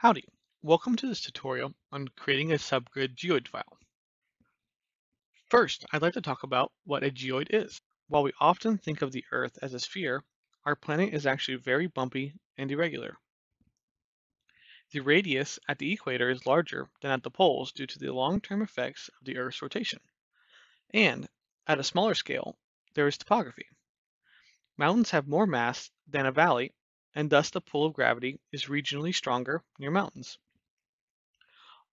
Howdy, welcome to this tutorial on creating a subgrid geoid file. First, I'd like to talk about what a geoid is. While we often think of the Earth as a sphere, our planet is actually very bumpy and irregular. The radius at the equator is larger than at the poles due to the long-term effects of the Earth's rotation. And, at a smaller scale, there is topography. Mountains have more mass than a valley and thus the pull of gravity is regionally stronger near mountains.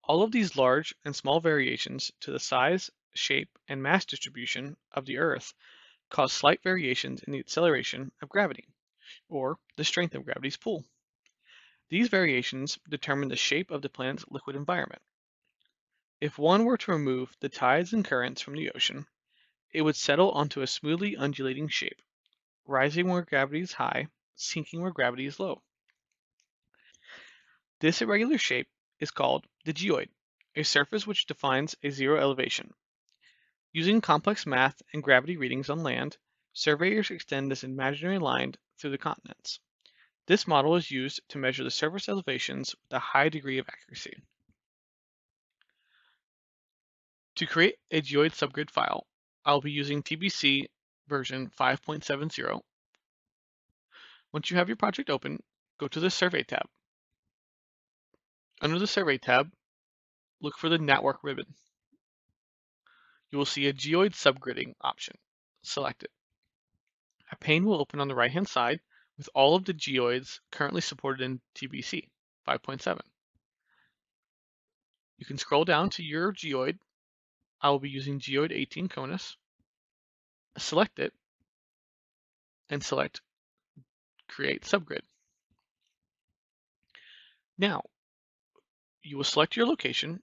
All of these large and small variations to the size, shape, and mass distribution of the Earth cause slight variations in the acceleration of gravity, or the strength of gravity's pull. These variations determine the shape of the planet's liquid environment. If one were to remove the tides and currents from the ocean, it would settle onto a smoothly undulating shape, rising where gravity is high sinking where gravity is low. This irregular shape is called the geoid, a surface which defines a zero elevation. Using complex math and gravity readings on land, surveyors extend this imaginary line through the continents. This model is used to measure the surface elevations with a high degree of accuracy. To create a geoid subgrid file, I'll be using TBC version 5.70 once you have your project open, go to the Survey tab. Under the Survey tab, look for the Network ribbon. You will see a geoid subgridding option. Select it. A pane will open on the right-hand side with all of the geoids currently supported in TBC 5.7. You can scroll down to your geoid. I will be using geoid 18 conus. Select it and select create subgrid. Now, you will select your location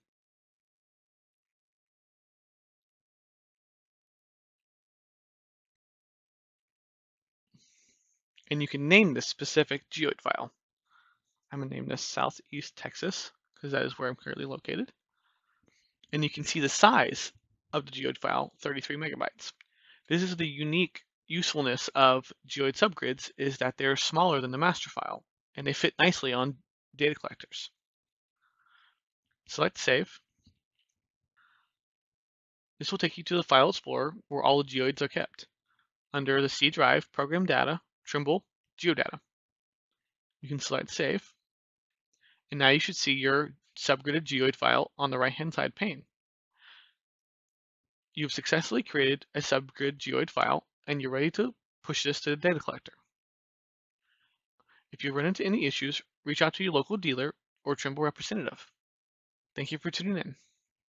and you can name this specific geoid file. I'm going to name this Southeast Texas because that is where I'm currently located. And you can see the size of the geoid file, 33 megabytes. This is the unique usefulness of geoid subgrids is that they're smaller than the master file and they fit nicely on data collectors. Select Save. This will take you to the File Explorer where all the geoids are kept. Under the C drive, Program Data, Trimble, Geodata. You can select Save. And now you should see your subgridded geoid file on the right-hand side pane. You've successfully created a subgrid geoid file and you're ready to push this to the data collector. If you run into any issues, reach out to your local dealer or Trimble representative. Thank you for tuning in.